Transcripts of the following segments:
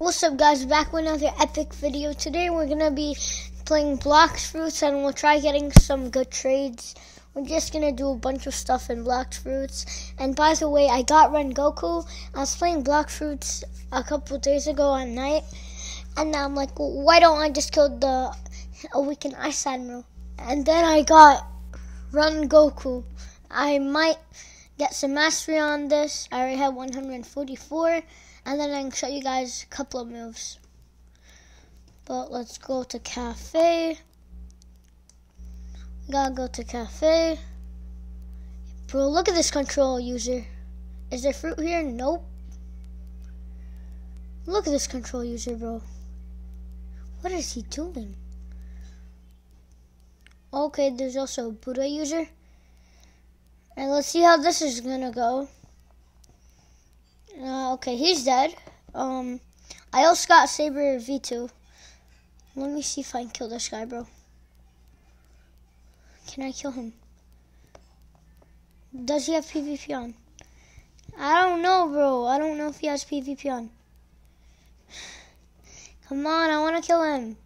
What's up guys, back with another epic video. Today we're gonna be playing Blox Fruits and we'll try getting some good trades. We're just gonna do a bunch of stuff in Blox Fruits. And by the way, I got Rengoku. I was playing Blox Fruits a couple days ago at night. And I'm like, well, why don't I just kill the Awakened Ice Admiral? And then I got Rengoku. I might get some mastery on this. I already have 144 and then I can show you guys a couple of moves. But let's go to cafe. Gotta go to cafe. Bro, look at this control user. Is there fruit here? Nope. Look at this control user, bro. What is he doing? Okay, there's also a Buddha user. And let's see how this is gonna go. Uh, okay, he's dead. Um, I also got Saber V2. Let me see if I can kill this guy, bro. Can I kill him? Does he have PvP on? I don't know, bro. I don't know if he has PvP on. Come on, I want to kill him.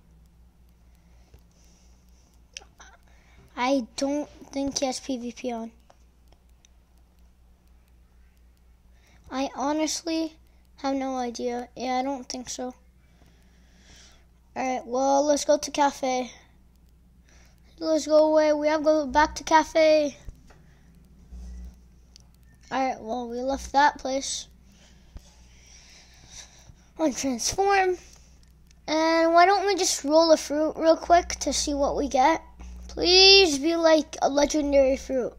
I don't think he has PvP on. I honestly have no idea. Yeah, I don't think so. Alright, well, let's go to cafe. Let's go away. We have to go back to cafe. Alright, well, we left that place. On transform. And why don't we just roll a fruit real quick to see what we get? Please be like a legendary fruit.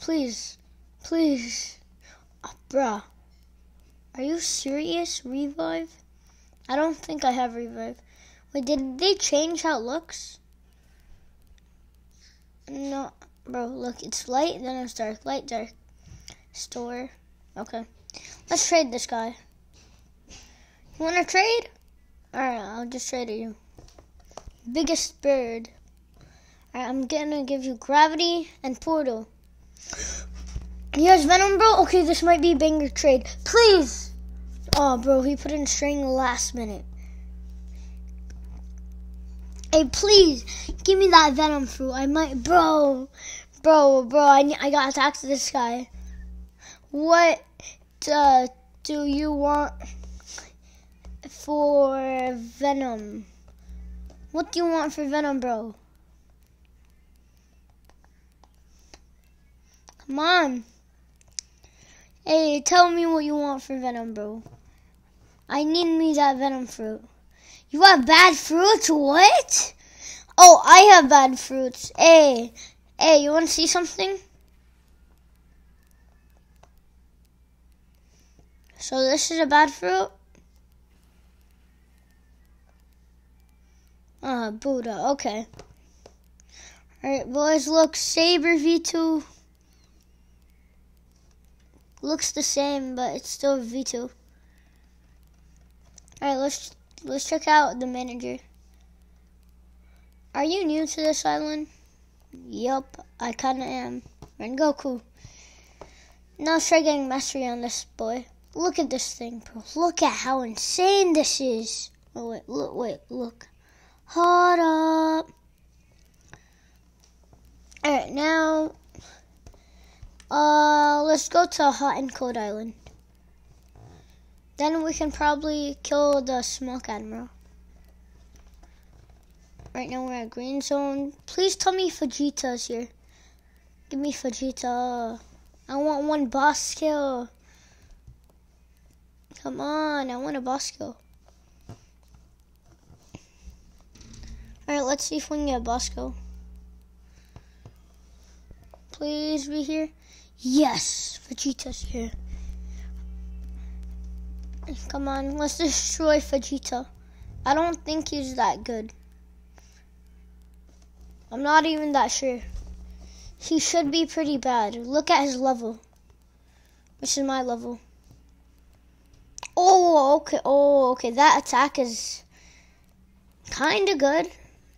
Please. Please. Oh, bruh. Are you serious? Revive? I don't think I have revive. Wait, did they change how it looks? No, bro, look, it's light, then it's dark. Light, dark. Store. Okay. Let's trade this guy. You want to trade? Alright, I'll just trade you. Biggest bird. Alright, I'm gonna give you gravity and portal. He has venom, bro? Okay, this might be a banger trade. Please! Oh, bro, he put in string last minute. Hey, please, give me that venom fruit. I might, bro, bro, bro. I I got attacked to this guy. What uh, do you want for venom? What do you want for venom, bro? Come on. Hey, tell me what you want for venom, bro. I need me that venom fruit. You have bad fruits? What? Oh, I have bad fruits. Hey, hey, you want to see something? So this is a bad fruit? Ah, uh, Buddha, okay. Alright, boys, look, Saber V2. Looks the same, but it's still V2. All right, let's let's check out the manager. Are you new to this island? Yup, I kinda am. Rengoku. Now try getting mastery on this boy. Look at this thing, bro. Look at how insane this is. Oh wait, look, wait, look. Hold up. Alright, now uh let's go to Hot and Cold Island. Then we can probably kill the smoke admiral. Right now we're at green zone. Please tell me Vegeta's here. Give me Vegeta. I want one boss kill. Come on, I want a boss kill. Alright, let's see if we can get a boss kill. Please be here. Yes, Vegeta's here. Come on, let's destroy Vegeta. I don't think he's that good. I'm not even that sure. He should be pretty bad. Look at his level. Which is my level. Oh, okay. Oh, okay. That attack is kind of good.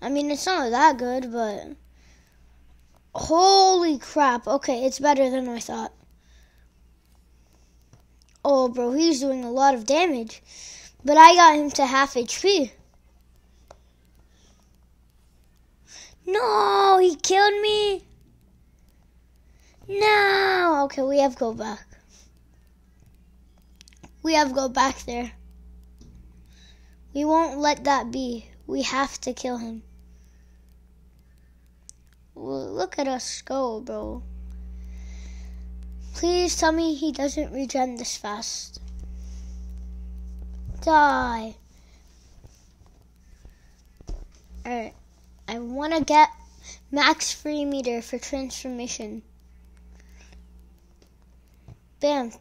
I mean, it's not that good, but... Holy crap. Okay, it's better than I thought. Oh, bro, he's doing a lot of damage. But I got him to half HP. No, he killed me. No. Okay, we have to go back. We have to go back there. We won't let that be. We have to kill him. Look at us go, bro. Please tell me he doesn't regen this fast. Die. Alright. I want to get max free meter for transformation. Bam.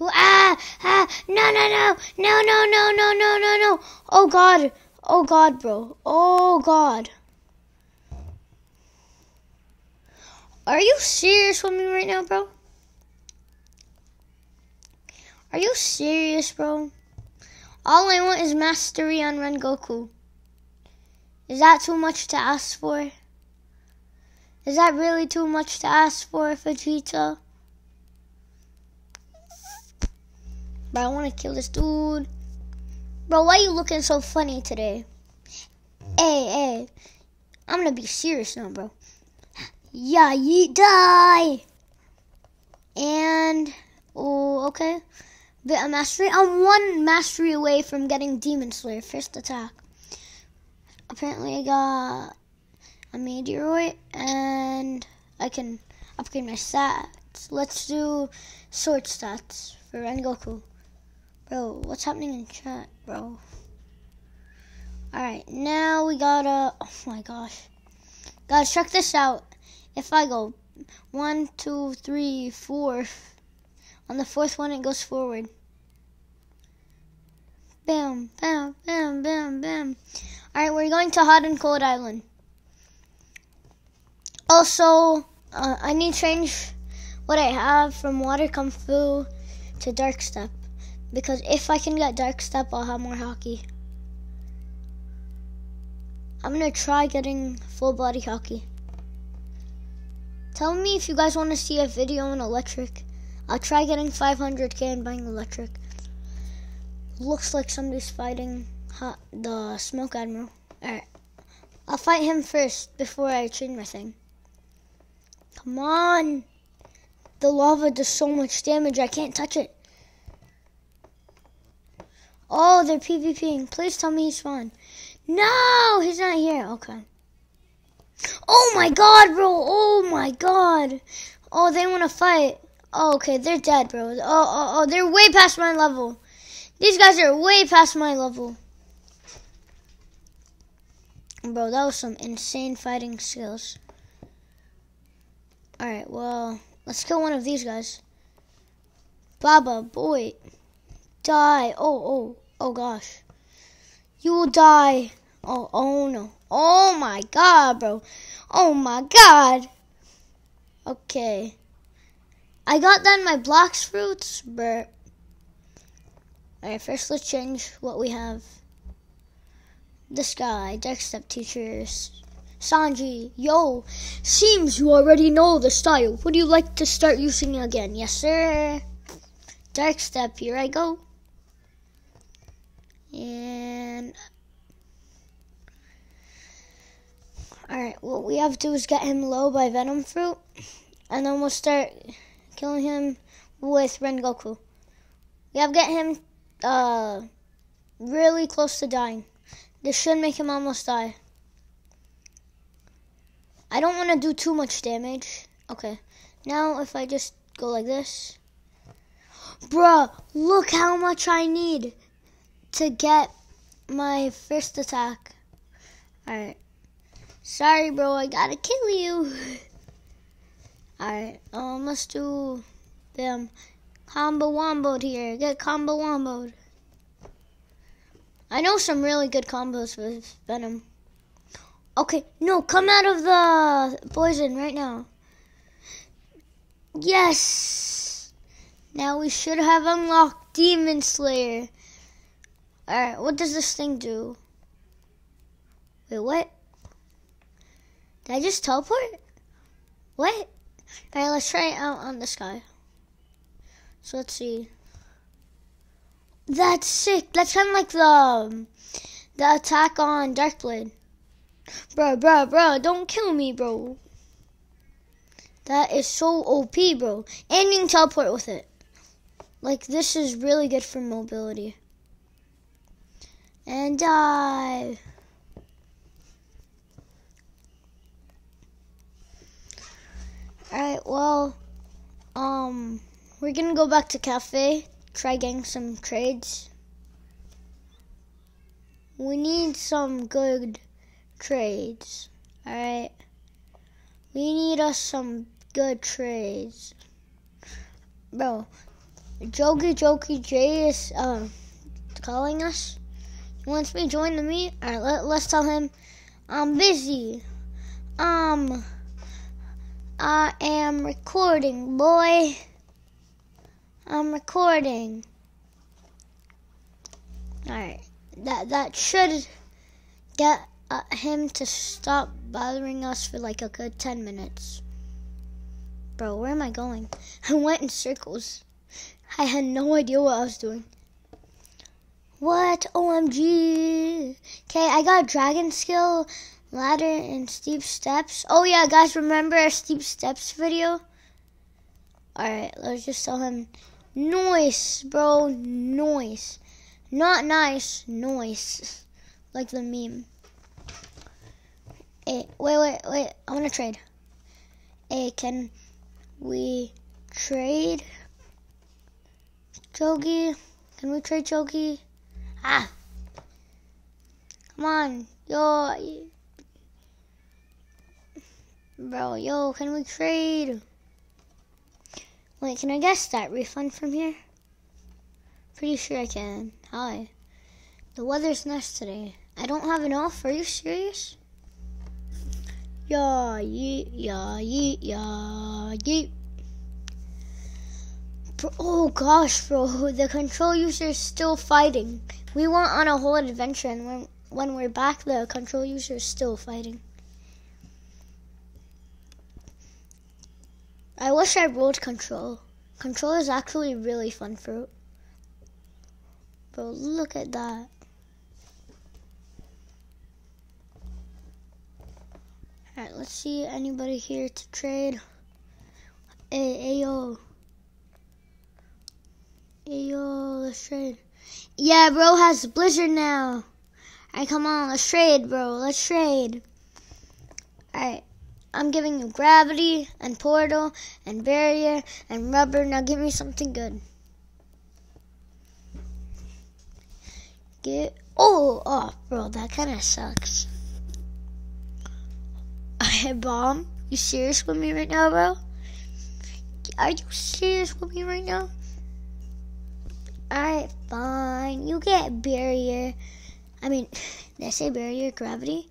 Ah! Ah! No, no, no! No, no, no, no, no, no, no! Oh, God! Oh, God, bro. Oh, God. Are you serious with me right now, bro? Are you serious, bro? All I want is mastery on Rengoku. Is that too much to ask for? Is that really too much to ask for, Vegeta? But I want to kill this dude. Bro, why are you looking so funny today? Hey, hey. I'm going to be serious now, bro. Yeah, you die. And, oh, okay. Bit of mastery. I'm one mastery away from getting Demon Slayer first attack. Apparently, I got a meteoroid, and I can upgrade my stats. Let's do sword stats for Rengoku. Bro, what's happening in chat, bro? Alright, now we gotta. Oh my gosh. Guys, check this out. If I go one, two, three, four, on the fourth one it goes forward. Bam, bam, bam, bam, bam. Alright, we're going to Hot and Cold Island. Also, uh, I need to change what I have from Water Kung Fu to Dark Step. Because if I can get Dark Step, I'll have more Haki. I'm going to try getting full body Haki. Tell me if you guys want to see a video on electric. I'll try getting 500k and buying electric. Looks like somebody's fighting the Smoke Admiral. Alright. I'll fight him first before I change my thing. Come on. The lava does so much damage, I can't touch it. Oh, they're PvPing. Please tell me he's fine. No, he's not here. Okay. Oh my god, bro. Oh my god. Oh, they want to fight. Oh, okay, they're dead, bro. Oh, oh, oh, they're way past my level. These guys are way past my level. Bro, that was some insane fighting skills. Alright, well, let's kill one of these guys. Baba, boy. Die. Oh, oh, oh gosh. You will die. Oh, oh no. Oh my god, bro. Oh my god. Okay. I got done my Blox Fruits, but... Alright, first let's change what we have this guy, Step teachers. Sanji, yo, seems you already know the style. Would you like to start using it again? Yes, sir. Dark Step, here I go. And Alright, what we have to do is get him low by Venom Fruit. And then we'll start killing him with Rengoku. We have to get him uh, really close to dying. This should make him almost die. I don't want to do too much damage. Okay. Now if I just go like this. Bruh, look how much I need to get my first attack. Alright. Sorry, bro. I gotta kill you. Alright. Um, let's do them combo womboed here. Get combo womboed. I know some really good combos with Venom. Okay, no, come out of the poison right now. Yes! Now we should have unlocked Demon Slayer. Alright, what does this thing do? Wait, what? Did I just teleport? What? Alright, let's try it out on this guy. So let's see. That's sick. That's kind of like the um, the attack on Darkblade. Bro, bro, bro, don't kill me, bro. That is so OP, bro. And you can teleport with it. Like, this is really good for mobility. And die. Alright, well, um, we're gonna go back to cafe, try getting some trades. We need some good trades, alright? We need us some good trades. Bro, Jokey Jokey J is uh, calling us. He wants me to join the meet. Alright, let, let's tell him I'm busy. Um, I am recording, boy. I'm recording. Alright, that, that should get uh, him to stop bothering us for like a good 10 minutes. Bro, where am I going? I went in circles. I had no idea what I was doing. What? OMG. Okay, I got dragon skill ladder and steep steps. Oh yeah, guys, remember our steep steps video? Alright, let's just tell him noise, bro, noise. Not nice, noise. Like the meme. Hey, wait, wait, wait, I wanna trade. Hey, can we trade? Jogi? Can we trade Jogi? Ah! Come on, yo, Bro, yo, can we trade? Wait, can I get stat refund from here? Pretty sure I can. Hi. The weather's nice today. I don't have enough. Are you serious? Yeah, yeet, yeah, yeet, yeah, yeet. Bro, oh gosh, bro, the control user is still fighting. We went on a whole adventure, and when, when we're back, the control user is still fighting. I wish I rolled control. Control is actually really fun fruit. Bro, look at that. Alright, let's see anybody here to trade. Hey, ayo. Ayo, let's trade. Yeah, bro has Blizzard now. Alright, come on, let's trade, bro. Let's trade. Alright. I'm giving you gravity and portal and barrier and rubber. Now give me something good. Get oh oh bro, that kind of sucks. I have bomb. You serious with me right now, bro? Are you serious with me right now? Alright, fine. You get barrier. I mean, did I say barrier gravity?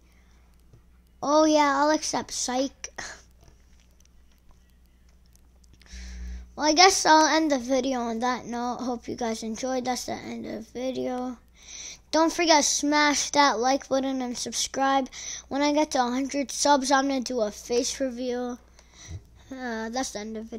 Oh yeah, I'll accept psych. Well, I guess I'll end the video on that note. Hope you guys enjoyed. That's the end of the video. Don't forget to smash that like button and subscribe. When I get to 100 subs, I'm going to do a face reveal. Uh, that's the end of it.